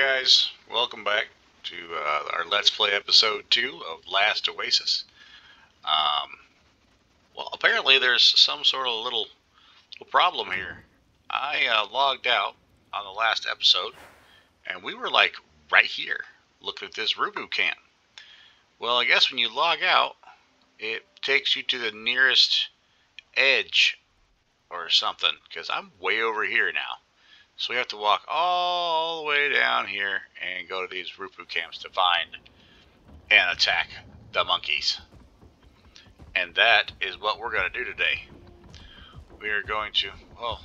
guys, welcome back to uh, our Let's Play episode 2 of Last Oasis. Um, well, apparently there's some sort of little, little problem here. I uh, logged out on the last episode, and we were like right here, looking at this Rupu camp. Well, I guess when you log out, it takes you to the nearest edge or something, because I'm way over here now. So we have to walk all the way down here and go to these Rupu camps to find and attack the monkeys. And that is what we're going to do today. We are going to... Oh,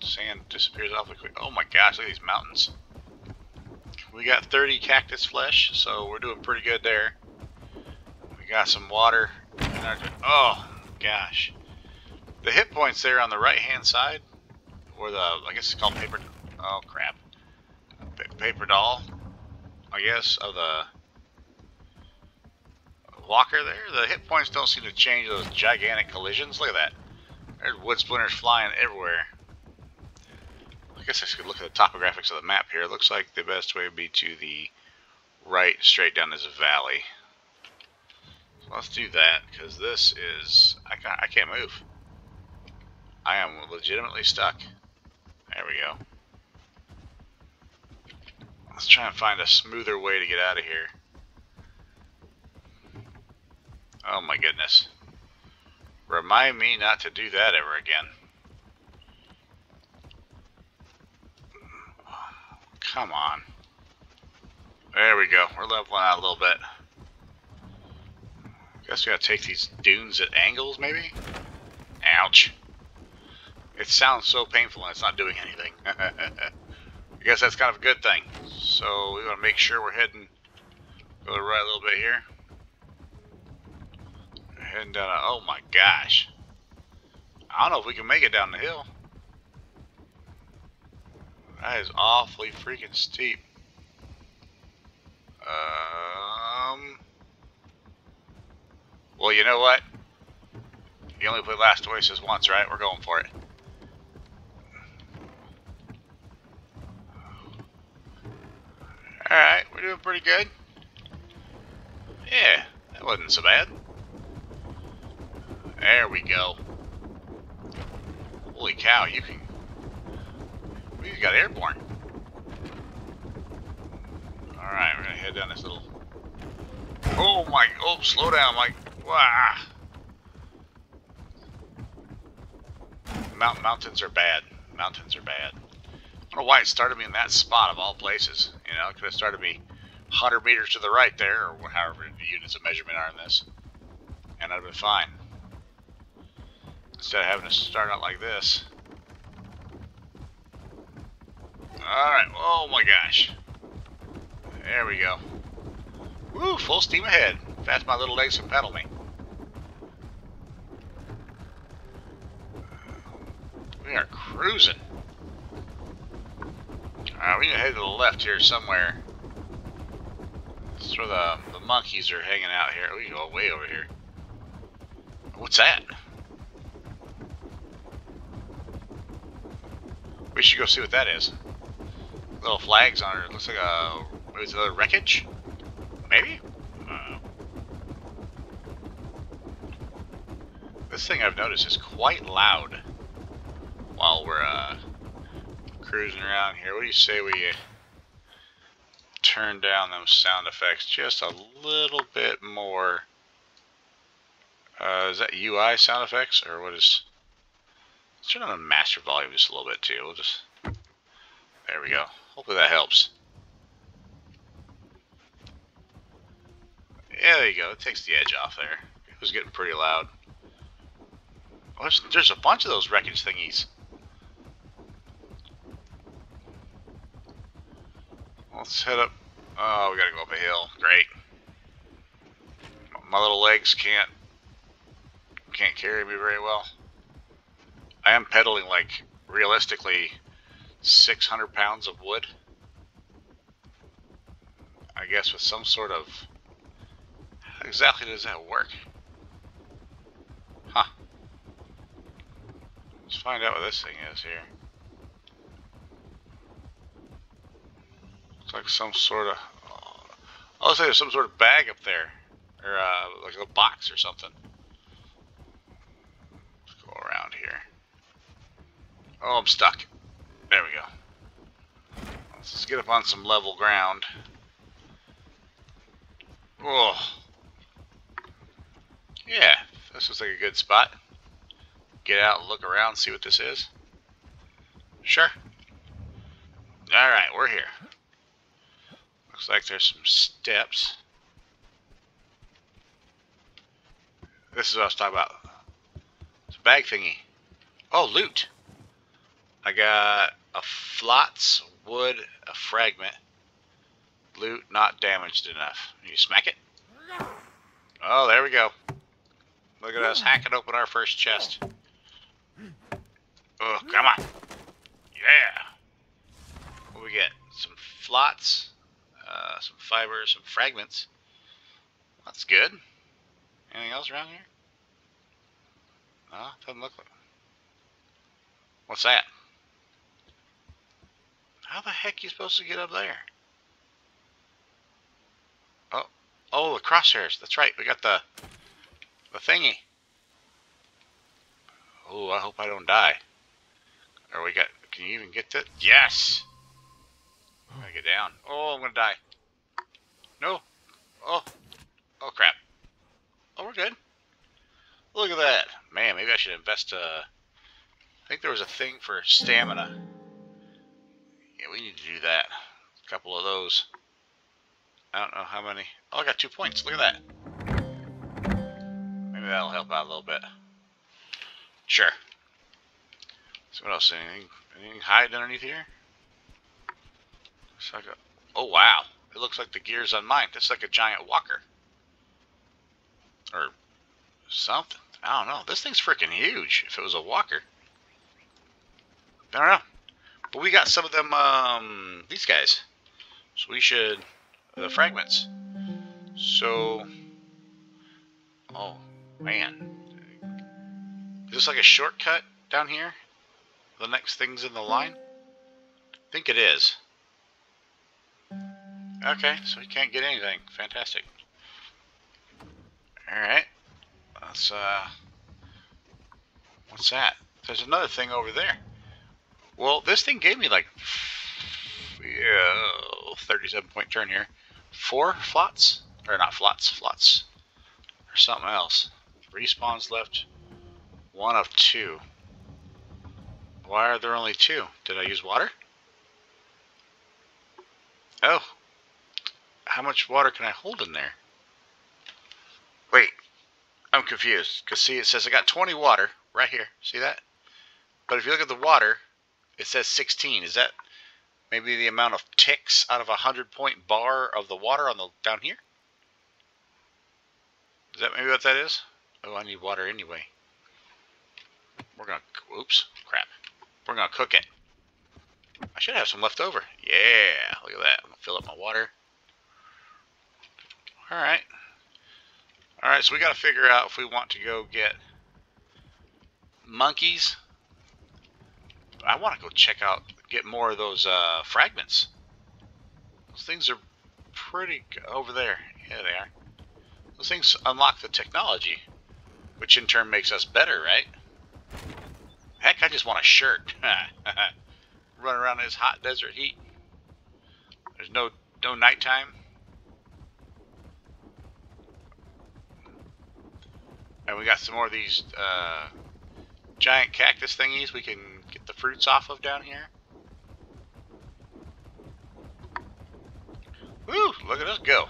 sand disappears awfully quick. Oh my gosh, look at these mountains. We got 30 cactus flesh, so we're doing pretty good there. We got some water. Oh, gosh. The hit points there on the right-hand side or the I guess it's called paper. Oh crap, paper doll. I guess of the walker there. The hit points don't seem to change those gigantic collisions. Look at that. There's wood splinters flying everywhere. I guess I should look at the topographics of the map here. It looks like the best way would be to the right, straight down this valley. So let's do that, because this is... I can't, I can't move. I am legitimately stuck. There we go. Let's try and find a smoother way to get out of here. Oh my goodness. Remind me not to do that ever again. Come on. There we go. We're leveling out a little bit. Guess we gotta take these dunes at angles, maybe? Ouch. It sounds so painful and it's not doing anything. I guess that's kind of a good thing. So we want to make sure we're heading go to the right a little bit here. heading down a, oh my gosh. I don't know if we can make it down the hill. That is awfully freaking steep. Um. Well, you know what? You only play Last Oasis once, right? We're going for it. Alright, we're doing pretty good. Yeah, that wasn't so bad. There we go. Holy cow, you can... We got airborne. Alright, we're gonna head down this little... Oh my... Oh, slow down, Mike. Wow. Mountain, mountains are bad. Mountains are bad don't know why it started me in that spot of all places. You know, it could have started me 100 meters to the right there, or however the units of measurement are in this. And I'd have been fine. Instead of having to start out like this. Alright, oh my gosh. There we go. Woo, full steam ahead. Fast my little legs can pedal me. We are cruising. Alright, we need to head to the left here somewhere. That's where the, the monkeys are hanging out here. We go way over here. What's that? We should go see what that is. Little flags on it. Looks like a... Maybe it's another wreckage? Maybe? This thing I've noticed is quite loud while we're uh, cruising around here. What do you say we turn down those sound effects just a little bit more? Uh, is that UI sound effects or what is? Let's turn on the master volume just a little bit too. We'll just there we go. Hopefully that helps. Yeah, there you go. It takes the edge off there. It was getting pretty loud. Oh, there's, there's a bunch of those wreckage thingies. Let's head up. Oh, we gotta go up a hill. Great. My little legs can't can't carry me very well. I am pedaling like realistically 600 pounds of wood. I guess with some sort of how exactly does that work? Huh. Let's find out what this thing is here. Like some sort of. I'll say there's some sort of bag up there, or uh, like a box or something. Let's go around here. Oh, I'm stuck. There we go. Let's get up on some level ground. Oh. Yeah, this looks like a good spot. Get out, look around, see what this is. Sure. Alright, we're here. Looks like there's some steps. This is what I was talking about. It's a bag thingy. Oh, loot. I got a flots, wood, a fragment. Loot not damaged enough. You smack it? Oh, there we go. Look at us hacking open our first chest. Oh, come on. Yeah. What we get? Some flots, uh, some fibers, some fragments. That's good. Anything else around here? No, doesn't look like. What's that? How the heck are you supposed to get up there? Oh, oh, the crosshairs. That's right. We got the the thingy. Oh, I hope I don't die. Or we got. Can you even get that? Yes. I'm gonna get down. Oh, I'm gonna die. No. Oh. Oh crap. Oh, we're good. Look at that. Man, maybe I should invest. Uh, I think there was a thing for stamina. Yeah, we need to do that. A couple of those. I don't know how many. Oh, I got two points. Look at that. Maybe that'll help out a little bit. Sure. So what else? Anything, anything hide underneath here? Looks like a, oh wow. It looks like the gears on mine. That's like a giant walker. Or something. I don't know. This thing's freaking huge if it was a walker. I don't know. But we got some of them, um, these guys. So we should, the fragments. So, oh, man. Is this like a shortcut down here? The next thing's in the line? I think it is. Okay, so we can't get anything. Fantastic. Alright. Let's, uh... What's that? There's another thing over there. Well, this thing gave me like... Yeah, 37 point turn here. Four flots? Or not flots, flots. Or something else. Respawns left. One of two. Why are there only two? Did I use water? Oh. How much water can I hold in there? Wait. I'm confused. Because see, it says I got 20 water right here. See that? But if you look at the water, it says 16. Is that maybe the amount of ticks out of a 100 point bar of the water on the down here? Is that maybe what that is? Oh, I need water anyway. We're gonna, oops, crap. We're gonna cook it. I should have some left over. Yeah, look at that. I'm gonna fill up my water. Alright. Alright, so we gotta figure out if we want to go get monkeys. I want to go check out, get more of those uh, fragments. Those things are pretty over there. Yeah, they are. Those things unlock the technology, which in turn makes us better, right? Heck, I just want a shirt. Run around in this hot desert heat. There's no no nighttime. And we got some more of these uh, giant cactus thingies we can get the fruits off of down here. Woo! Look at us go.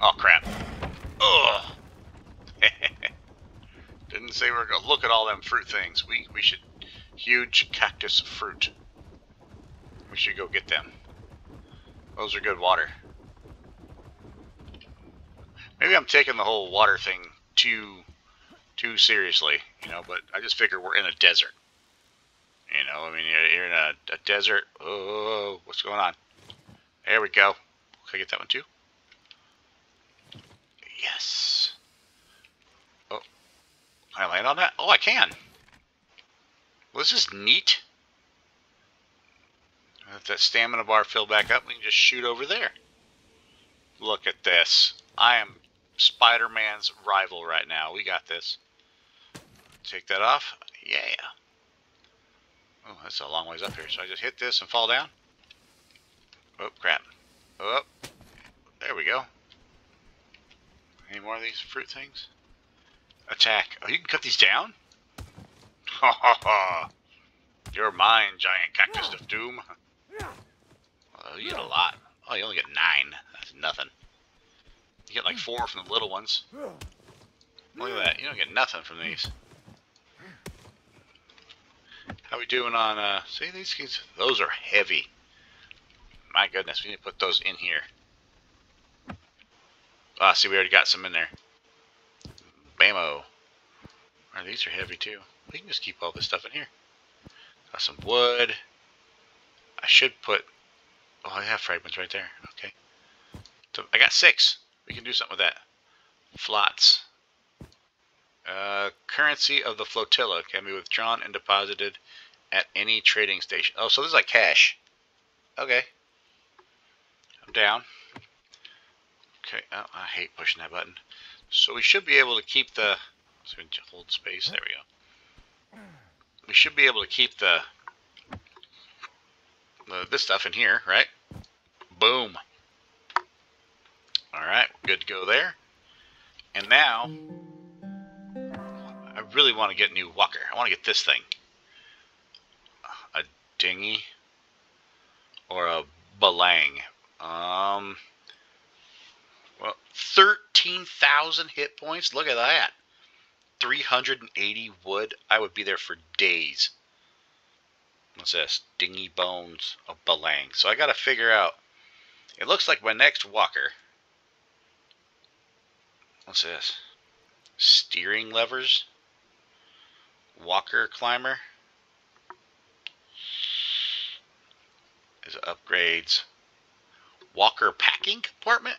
Oh crap. Ugh. Didn't say we are gonna look at all them fruit things. We we should huge cactus fruit. We should go get them. Those are good water. Maybe I'm taking the whole water thing too too seriously, you know, but I just figure we're in a desert. You know, I mean, you're, you're in a, a, desert. Oh, what's going on? There we go. Can I get that one too? Yes. Oh, can I land on that? Oh, I can. Well, this is neat. Let that stamina bar fill back up, we can just shoot over there. Look at this. I am Spider-Man's rival right now. We got this. Take that off. Yeah. Oh, that's a long ways up here. So I just hit this and fall down. Oh, crap. Oh, there we go. Any more of these fruit things? Attack. Oh, you can cut these down? Ha ha ha. You're mine, giant cactus of doom. Oh, you get a lot. Oh, you only get nine. That's nothing. You get like four from the little ones. Look at that. You don't get nothing from these. How we doing on, uh, see these kids? Those are heavy. My goodness, we need to put those in here. Ah, see, we already got some in there. Bamo. Oh, these are heavy too. We can just keep all this stuff in here. Got some wood. I should put... Oh, I have fragments right there. Okay. So I got six. We can do something with that. Flots. Uh, currency of the flotilla can be withdrawn and deposited at any trading station. Oh, so this is like cash. Okay. I'm down. Okay, oh, I hate pushing that button. So we should be able to keep the... So hold space, there we go. We should be able to keep the, the this stuff in here, right? Boom. Alright, good to go there. And now, really want to get new walker. I want to get this thing. A dinghy or a balang. Um, well, 13,000 hit points. Look at that. 380 wood. I would be there for days. What's this? Dingy Bones of Balang. So I got to figure out. It looks like my next walker. What's this? Steering levers. Walker climber. Is upgrades. Walker packing compartment.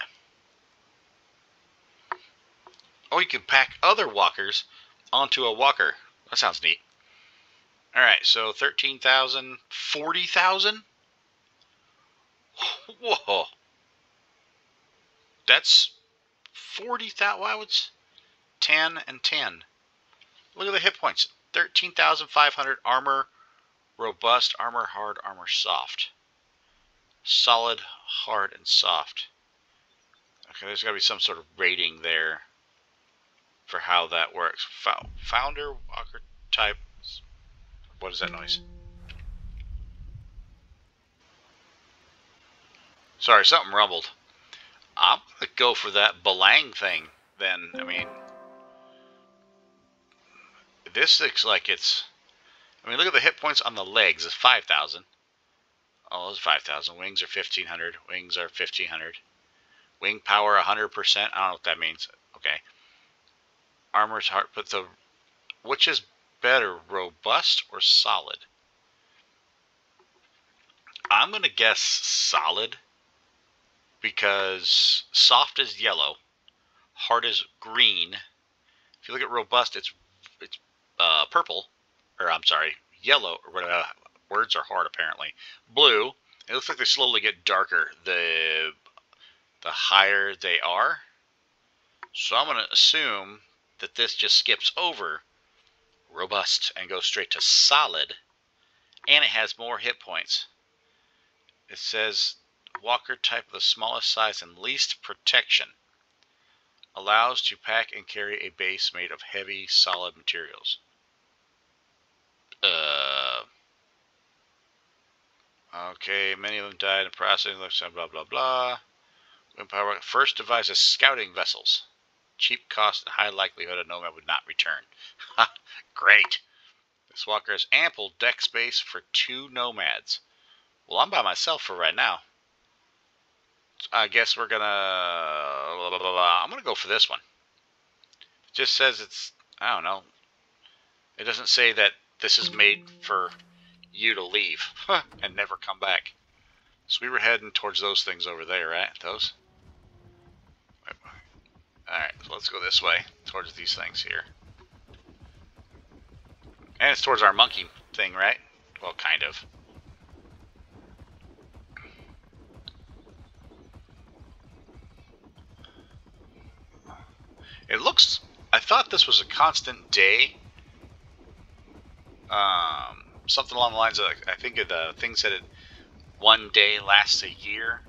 Oh, you can pack other walkers onto a walker. That sounds neat. Alright, so 13,000, 40,000? Whoa. That's 40,000. Why would 10 and 10? Look at the hit points 13,500 armor, robust, armor hard, armor soft. Solid, hard, and soft. Okay, there's got to be some sort of rating there for how that works. Founder, Walker type. What is that noise? Sorry, something rumbled. I'm going to go for that Balang thing then. I mean, this looks like it's... I mean, look at the hit points on the legs. It's 5,000. Oh, it's 5,000. Wings are 1,500. Wings are 1,500. Wing power 100%. I don't know what that means. Okay. Armor's hard, but the which is better, robust or solid? I'm going to guess solid because soft is yellow, hard is green. If you look at robust, it's uh, purple, or I'm sorry, yellow, whatever. Words are hard apparently. Blue. It looks like they slowly get darker the the higher they are. So I'm going to assume that this just skips over robust and goes straight to solid and it has more hit points. It says walker type of the smallest size and least protection allows to pack and carry a base made of heavy solid materials. Uh, okay, many of them died in processing, blah blah blah. Power first devises scouting vessels cheap cost and high likelihood a nomad would not return. Great. This walker has ample deck space for two nomads. Well, I'm by myself for right now. I guess we're gonna. Blah, blah, blah, I'm gonna go for this one. It just says it's. I don't know. It doesn't say that this is made for you to leave and never come back. So we were heading towards those things over there, right? Those? Alright, so let's go this way, towards these things here. And it's towards our monkey thing, right? Well, kind of. It looks... I thought this was a constant day um, something along the lines of. I think of the thing said it. One day lasts a year.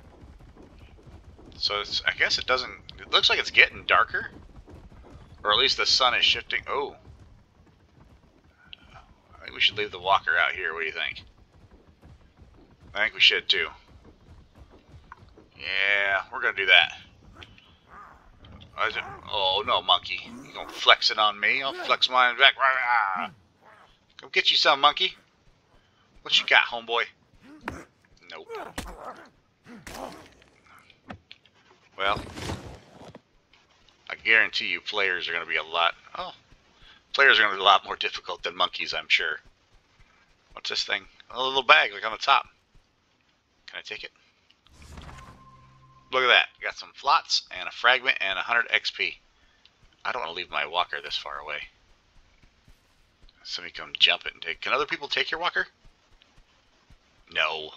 So it's. I guess it doesn't. It looks like it's getting darker, or at least the sun is shifting. Oh. I think we should leave the walker out here. What do you think? I think we should too. Yeah, we're gonna do that. Oh no, monkey! You gonna flex it on me? I'll flex mine back. Come get you some, monkey. What you got, homeboy? Nope. Well, I guarantee you, players are gonna be a lot. Oh, players are gonna be a lot more difficult than monkeys, I'm sure. What's this thing? A little bag, like on the top. Can I take it? Look at that. Got some flots and a fragment and 100 XP. I don't want to leave my walker this far away. Somebody come jump it and take... Can other people take your walker? No.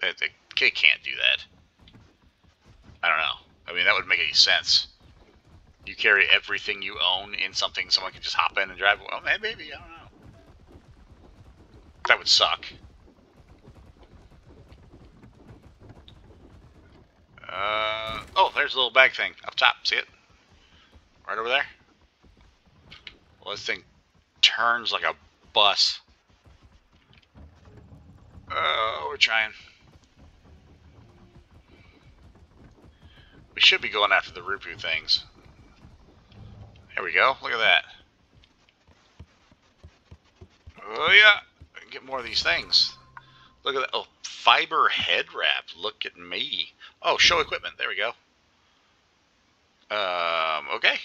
They, they, they can't do that. I don't know. I mean, that would make any sense. You carry everything you own in something someone can just hop in and drive. Well, maybe. I don't know. That would suck. Uh, oh, there's a little bag thing up top. See it? Right over there. Well, this thing turns like a bus. Oh, we're trying. We should be going after the Rupu things. There we go. Look at that. Oh, yeah. Get more of these things. Look at that. Oh, fiber head wrap. Look at me. Oh, show equipment. There we go. Um, okay.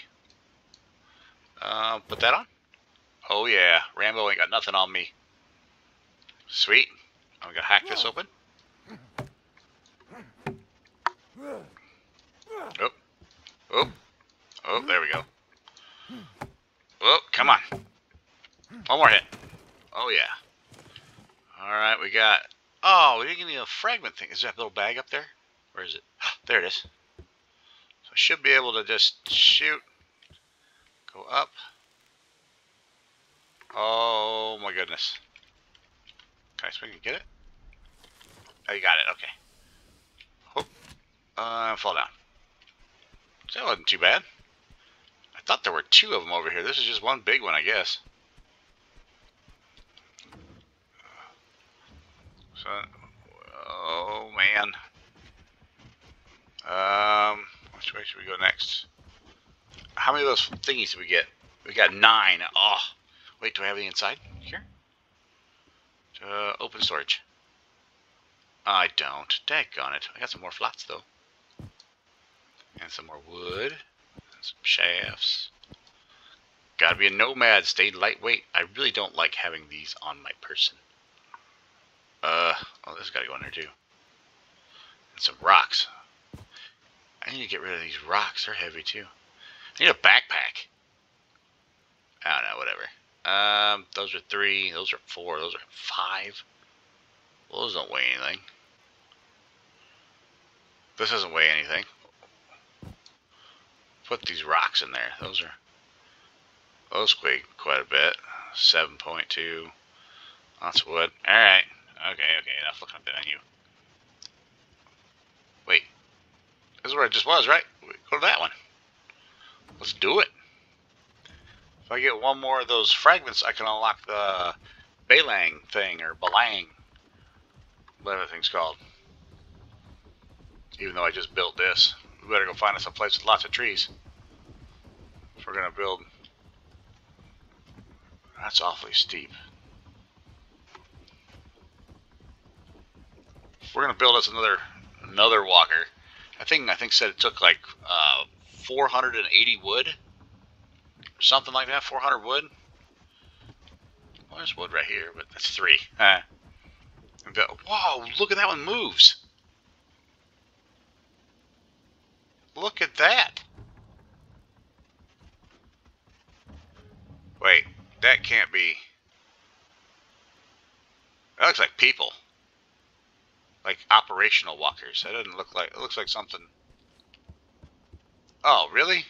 Uh, put that on. Oh, yeah. Rambo ain't got nothing on me. Sweet. I'm to hack this oh. open. Oh. Oh. Oh, there we go. Oh, come on. One more hit. Oh, yeah. Alright, we got... Oh, we didn't get me a fragment thing. Is that little bag up there? Where is it? There it is. So I should be able to just shoot. Go up. Oh my goodness. Can I swing and get it? Oh, you got it. Okay. Oh. Uh, fall down. That wasn't too bad. I thought there were two of them over here. This is just one big one, I guess. So, oh man. Um, which way should we go next? How many of those thingies did we get? We got nine. Oh, wait, do I have any inside here? Uh, open storage. I don't. Daggone it. I got some more flots though. And some more wood. Some shafts. Gotta be a nomad. Stay lightweight. I really don't like having these on my person. Uh, oh, this gotta go in there too. And some rocks. I need to get rid of these rocks. They're heavy too. I need a backpack. I don't know, whatever. Um, those are three. Those are four. Those are five. Well, those don't weigh anything. This doesn't weigh anything. Put these rocks in there. Those are those weigh quite a bit. Seven point two. That's wood. All right. Okay. Okay. Enough looking at you. Wait. This is where it just was, right? Go to that one. Let's do it. If I get one more of those fragments, I can unlock the Balang thing, or Balang. Whatever the thing's called. Even though I just built this. We better go find us a place with lots of trees. If we're to build... That's awfully steep. We're to build us another another walker. I think I think said it took like uh, 480 wood, something like that. 400 wood. Well, there's wood right here, but that's three. Uh, whoa! Look at that one moves. Look at that. Wait, that can't be. That looks like people like operational walkers. That doesn't look like it looks like something. Oh, really?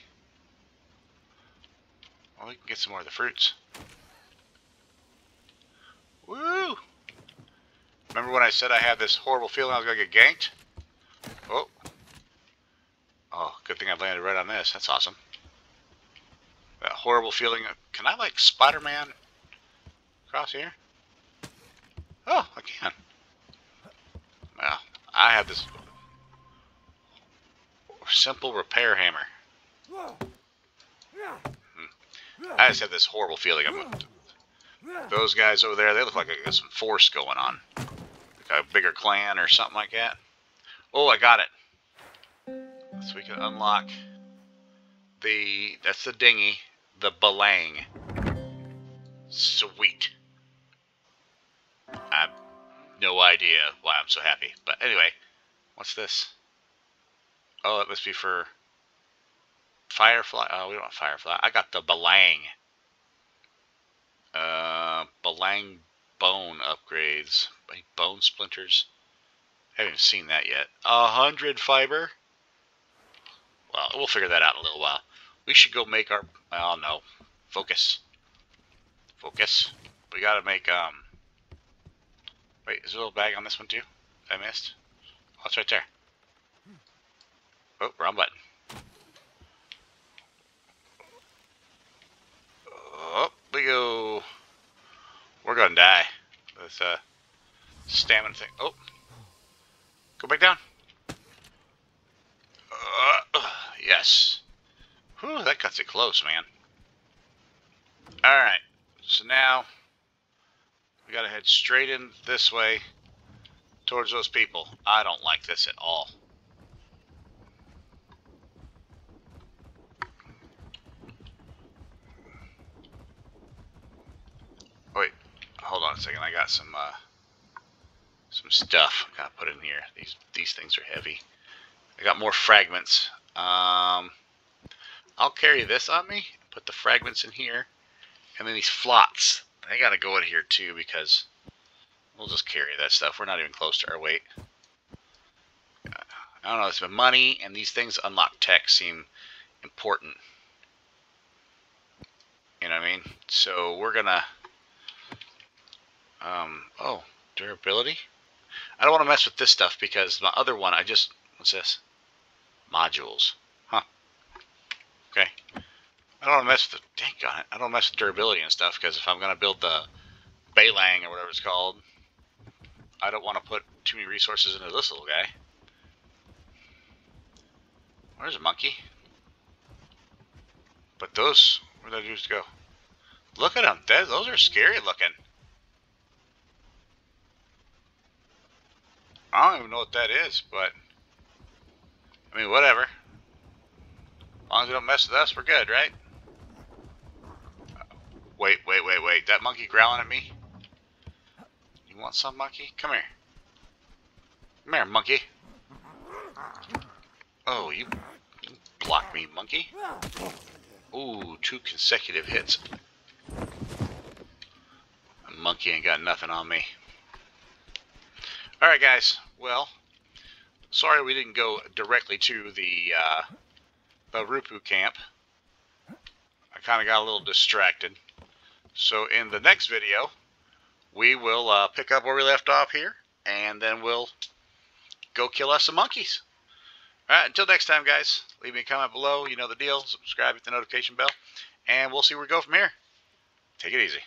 Well, we can get some more of the fruits. Woo! Remember when I said I had this horrible feeling I was going to get ganked? Oh. Oh, good thing I landed right on this. That's awesome. That horrible feeling. Of, can I, like, Spider-Man across here? Oh, I can. Well, I have this simple repair hammer. I just have this horrible feeling. I'm, those guys over there, they look like they got some force going on. Like a bigger clan or something like that. Oh, I got it. So we can unlock the, that's the dinghy, the Balang. Sweet. I have no idea why I'm so happy. But anyway, what's this? Oh, it must be for Firefly. Oh, we don't want Firefly. I got the Balang. Uh, Balang bone upgrades. Bone splinters. I Haven't seen that yet. A hundred fiber. Well, we'll figure that out in a little while. We should go make our. Oh no, focus. Focus. We gotta make um. Wait, is there a little bag on this one too? I missed. Oh, it's right there. Oh, wrong button. Up we go. We're gonna die. This uh, stamina thing. Oh, go back down. Uh, yes. Whew, that cuts it close, man. Alright, so now we gotta head straight in this way towards those people. I don't like this at all. Wait, hold on a second. I got some uh, some stuff I gotta put in here. These these things are heavy. I got more fragments. Um, I'll carry this on me. Put the fragments in here, and then these flots. They gotta go in here too because we'll just carry that stuff. We're not even close to our weight. I don't know. It's been money, and these things unlock tech seem important. You know what I mean? So we're gonna um, oh, durability. I don't want to mess with this stuff because my other one, I just, what's this? Modules. Huh. Okay. I don't want to mess with the, dang on it, I don't mess with durability and stuff because if I'm going to build the Balang or whatever it's called, I don't want to put too many resources into this little guy. Where's a monkey? But those, where did those go? Look at them. Those are scary looking. I don't even know what that is, but I mean, whatever. As long as they don't mess with us, we're good, right? Wait, wait, wait, wait. That monkey growling at me? You want some monkey? Come here. Come here, monkey. Oh, you, you blocked me, monkey. Ooh, two consecutive hits. A monkey ain't got nothing on me. Alright guys, well, sorry we didn't go directly to the, uh, the Rupu camp. I kind of got a little distracted. So in the next video, we will uh, pick up where we left off here, and then we'll go kill us some monkeys. Alright, until next time guys, leave me a comment below, you know the deal, subscribe, hit the notification bell, and we'll see where we go from here. Take it easy.